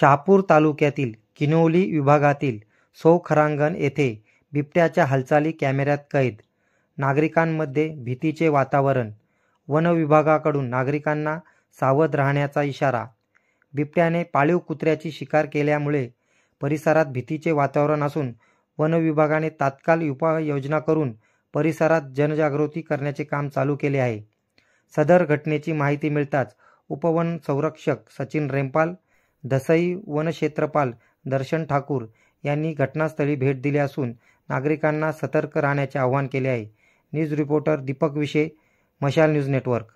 शहापूर तालुक्यातील किनोली विभागातील सौखरांगण येथे बिबट्याच्या हालचाली कॅमेऱ्यात कैद. नागरिकांमध्ये भीतीचे वातावरण. वन विभागाकडून नागरिकांना सावध राहण्याचा इशारा. बिबट्याने पाळीव कुत्र्याची शिकार केल्यामुळे परिसरात भीतीचे वातावरण असून वन विभागाने तात्काळ उपाययोजना करून परिसरात जनजागृती करण्याचे काम चालू केले आहे. सदर घटनेची माहिती मिळताच उपवन संरक्षक सचिन रेंपाल दसई वनक्षेत्रपाल दर्शन ठाकूर यांनी घटनास्थळी भेट दिली असून नागरिकांना सतर्क राहण्याचे आवाहन केले आहे. न्यूज रिपोर्टर दीपक विशे मशाल न्यूज नेटवर्क.